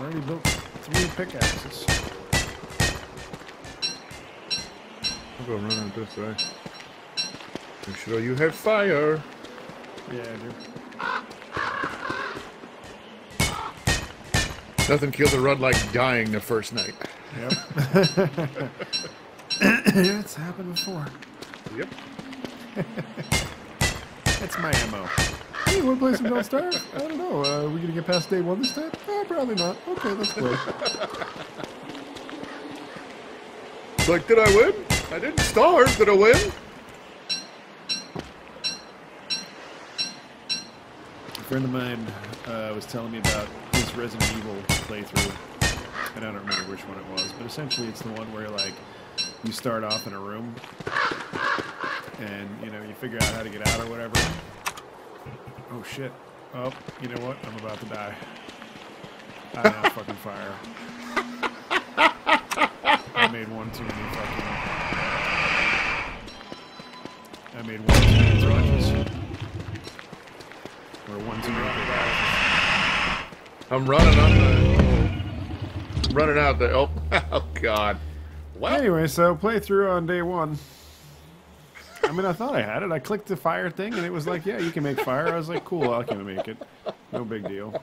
already built three pickaxes. I'll go running this way. Make sure you have fire. Yeah, I do. Nothing killed a run like dying the first night. Yep. it's happened before. Yep. That's my MO. Hey, want to play some Don't Starve? I don't know. Uh, are we going to get past day one this time? Uh, probably not. Okay, let's play. It's like, did I win? I didn't starve. Did I win? A friend of mine uh, was telling me about his Resident Evil playthrough, and I don't remember which one it was, but essentially it's the one where like you start off in a room, and you know you figure out how to get out or whatever. Oh shit! Oh, you know what? I'm about to die. I don't have fucking fire. I made one too many fucking. I made one too many torches. Or one too many. I'm running on the. Running out there. Oh, oh God. Well, Anyway, so playthrough on day one. I mean, I thought I had it. I clicked the fire thing, and it was like, "Yeah, you can make fire." I was like, "Cool, I can make it. No big deal."